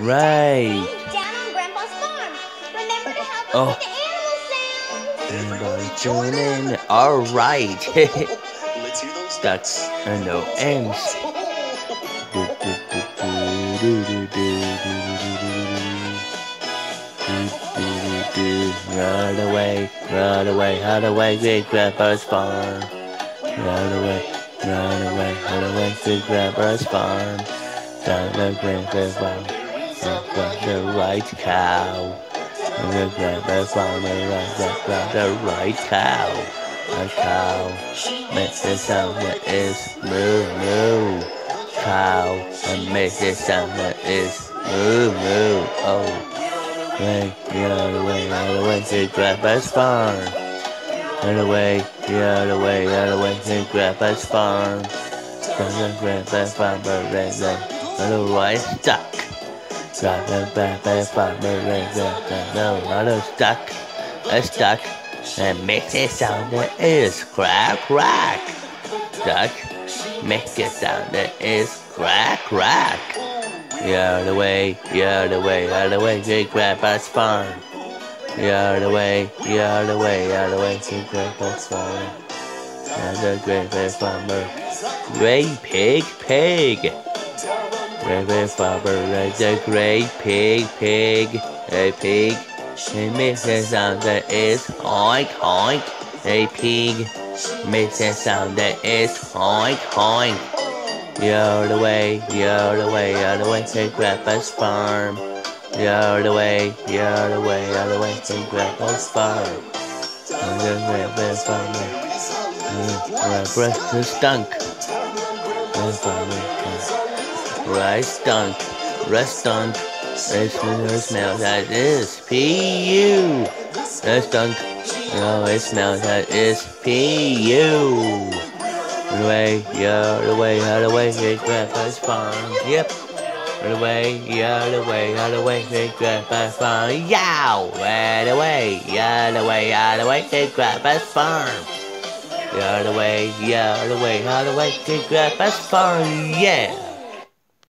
Right. oh. By Jordan. All right. That's a no ends. Run away, run away, run away, big grandpa's farm. Run away, run away, run away, big grandpa's farm. Down the grandpa's farm. The right cow. The grandpa's farm, got the right cow. A cow makes the sound that is moo moo. Cow and makes the sound that is moo moo. Oh. Way, get out of the way, out of the way, to Grandpa's farm. Out of the way, get out of the way, out of the way, to Grandpa's farm. Grandpa's farm, but red, little white stuck. Another stuck, a stuck, and make it sound that is crack crack. Stuck, make it sound that is crack crack. You're the way, you're the way, you're the way, big grandpa's fun. You're the way, you're the way, you're the way, big grandpa's fun. Another great, great farmer. Great pig, pig. River Farmer is a great pig, pig, a pig. She misses on the is hoink, hoink, a pig. Misses on the is hoink, hoink. You're the way, you're the way, you're the way to Grandpa's farm. You're the way, you're the way, you're the way to Grandpa's farm. And the Grandpa's farmer, Grandpa's stunk. Grandpa's farmer. Rest Restaurant. Restaurant smells like this. P-U. Restaurant. No, it smells like this. P-U. The way, yeah, the way, how the way, hey, grab. Yep. The way, yeah, the way, how the way, hey, grab my spine. Yow! Right the way, yeah, the way, how the way, hey, grab my spine. Yeah, the way, yeah, the way, how the way, hey, grab my spine. Yeah.